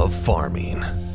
of farming.